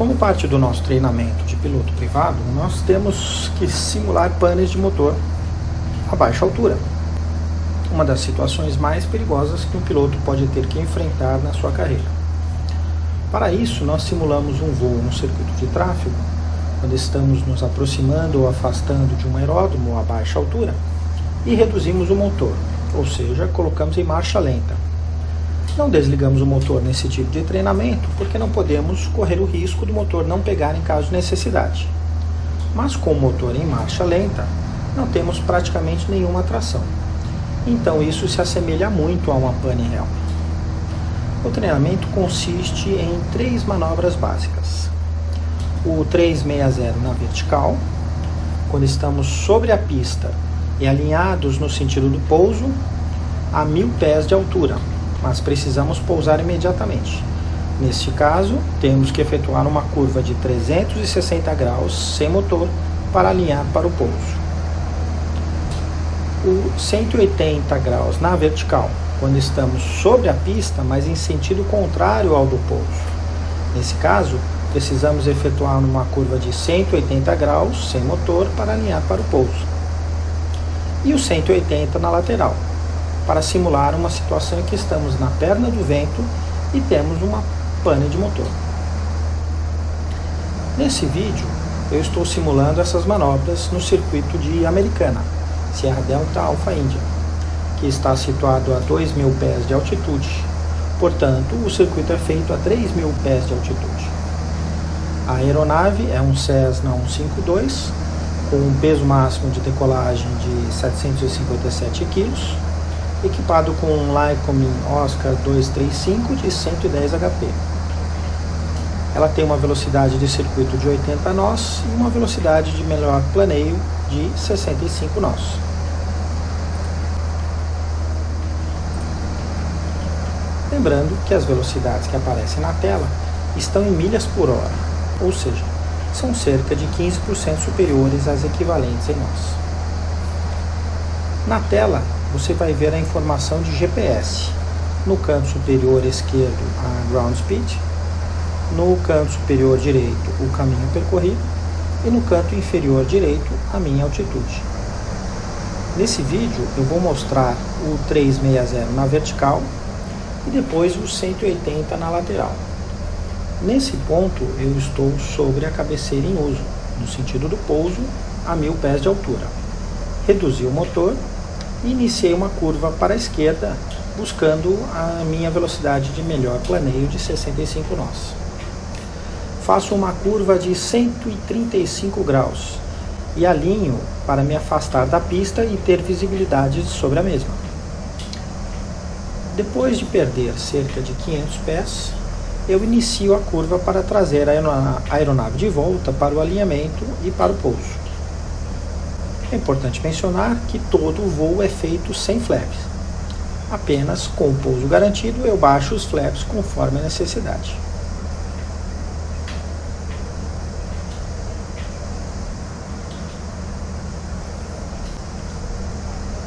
como parte do nosso treinamento de piloto privado, nós temos que simular panes de motor a baixa altura. Uma das situações mais perigosas que um piloto pode ter que enfrentar na sua carreira. Para isso, nós simulamos um voo no circuito de tráfego, quando estamos nos aproximando ou afastando de um aeródromo a baixa altura, e reduzimos o motor, ou seja, colocamos em marcha lenta. Não desligamos o motor nesse tipo de treinamento porque não podemos correr o risco do motor não pegar em caso de necessidade. Mas com o motor em marcha lenta, não temos praticamente nenhuma tração. Então isso se assemelha muito a uma pane real. O treinamento consiste em três manobras básicas. O 360 na vertical, quando estamos sobre a pista e alinhados no sentido do pouso a mil pés de altura, mas precisamos pousar imediatamente. Neste caso, temos que efetuar uma curva de 360 graus sem motor para alinhar para o pouso. O 180 graus na vertical, quando estamos sobre a pista, mas em sentido contrário ao do pouso. Nesse caso, precisamos efetuar uma curva de 180 graus sem motor para alinhar para o pouso e o 180 na lateral, para simular uma situação em que estamos na perna do vento e temos uma pane de motor. Nesse vídeo, eu estou simulando essas manobras no circuito de Americana, Sierra Delta Alpha India, que está situado a 2.000 pés de altitude. Portanto, o circuito é feito a 3.000 pés de altitude. A aeronave é um Cessna 152 com um peso máximo de decolagem de 757 kg, equipado com um Lycoming Oscar 235 de 110 HP. Ela tem uma velocidade de circuito de 80 nós e uma velocidade de melhor planeio de 65 nós. Lembrando que as velocidades que aparecem na tela estão em milhas por hora, ou seja, são cerca de 15% superiores às equivalentes em nós. Na tela, você vai ver a informação de GPS. No canto superior esquerdo, a ground speed, no canto superior direito, o caminho percorrido e no canto inferior direito, a minha altitude. Nesse vídeo, eu vou mostrar o 360 na vertical e depois o 180 na lateral. Nesse ponto, eu estou sobre a cabeceira em uso, no sentido do pouso, a mil pés de altura. Reduzi o motor iniciei uma curva para a esquerda, buscando a minha velocidade de melhor planeio de 65 nós. Faço uma curva de 135 graus e alinho para me afastar da pista e ter visibilidade sobre a mesma. Depois de perder cerca de 500 pés, eu inicio a curva para trazer a aeronave de volta para o alinhamento e para o pouso. É importante mencionar que todo o voo é feito sem flaps. Apenas com o pouso garantido eu baixo os flaps conforme a necessidade.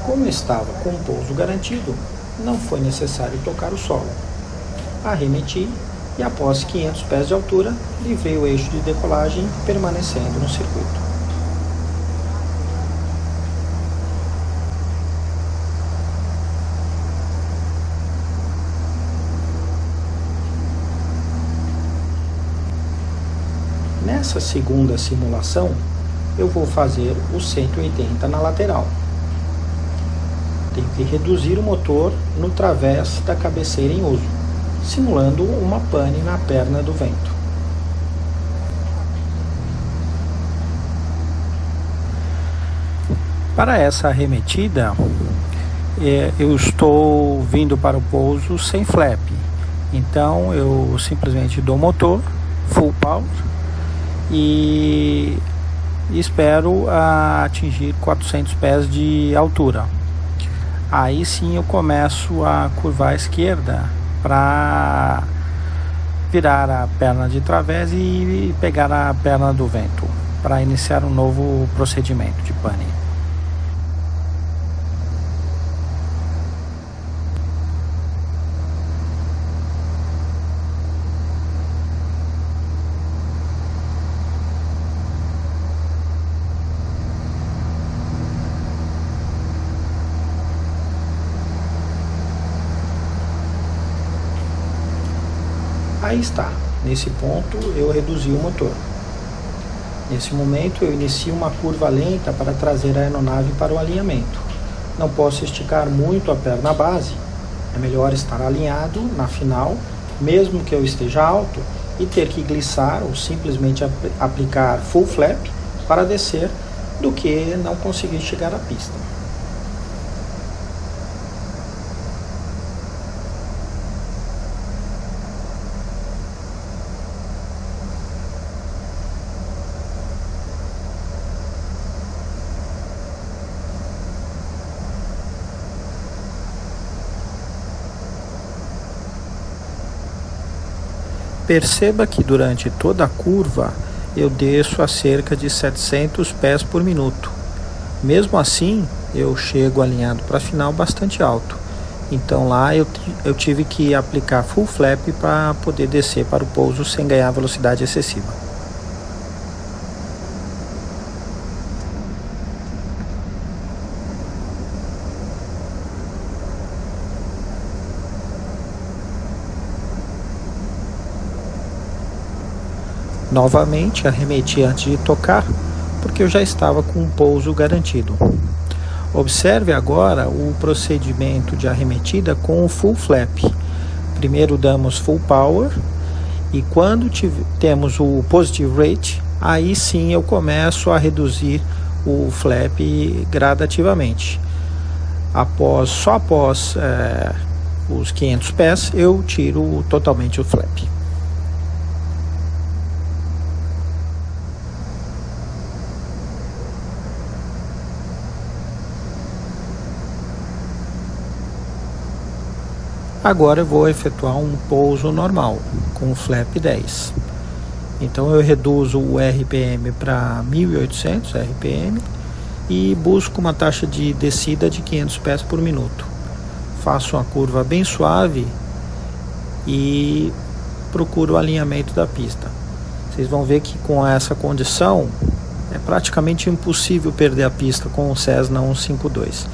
Como estava com o pouso garantido, não foi necessário tocar o solo. Arremeti e após 500 pés de altura, livrei o eixo de decolagem permanecendo no circuito. Nessa segunda simulação, eu vou fazer o 180 na lateral. Tenho que reduzir o motor no través da cabeceira em uso simulando uma pane na perna do vento. Para essa arremetida, é, eu estou vindo para o pouso sem flap. Então eu simplesmente dou motor, full power e espero atingir 400 pés de altura. Aí sim eu começo a curvar à esquerda para virar a perna de través e pegar a perna do vento para iniciar um novo procedimento de pane. Aí está. Nesse ponto eu reduzi o motor. Nesse momento eu inicio uma curva lenta para trazer a aeronave para o alinhamento. Não posso esticar muito a perna base. É melhor estar alinhado na final, mesmo que eu esteja alto, e ter que glissar ou simplesmente ap aplicar full flap para descer do que não conseguir chegar à pista. Perceba que durante toda a curva eu desço a cerca de 700 pés por minuto. Mesmo assim, eu chego alinhado para a final bastante alto. Então lá eu, eu tive que aplicar full flap para poder descer para o pouso sem ganhar velocidade excessiva. Novamente arremeti antes de tocar, porque eu já estava com um pouso garantido. Observe agora o procedimento de arremetida com o full flap. Primeiro damos full power e quando temos o positive rate, aí sim eu começo a reduzir o flap gradativamente. Após só após é, os 500 pés eu tiro totalmente o flap. Agora eu vou efetuar um pouso normal com o flap 10. Então eu reduzo o RPM para 1800 RPM e busco uma taxa de descida de 500 pés por minuto. Faço uma curva bem suave e procuro o alinhamento da pista. Vocês vão ver que com essa condição é praticamente impossível perder a pista com o Cessna 152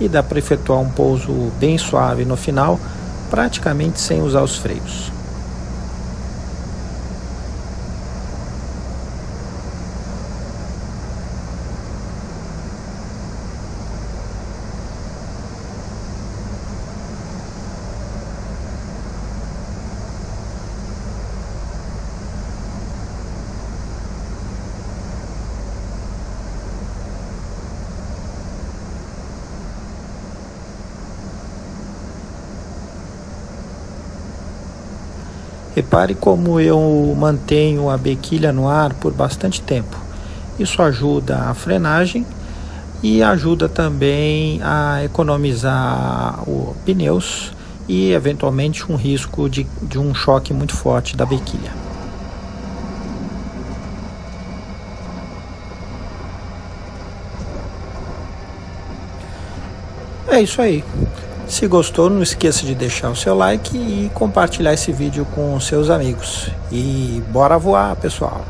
e dá para efetuar um pouso bem suave no final praticamente sem usar os freios. Repare como eu mantenho a bequilha no ar por bastante tempo. Isso ajuda a frenagem e ajuda também a economizar o pneus e eventualmente um risco de, de um choque muito forte da bequilha. É isso aí. Se gostou, não esqueça de deixar o seu like e compartilhar esse vídeo com seus amigos. E bora voar, pessoal!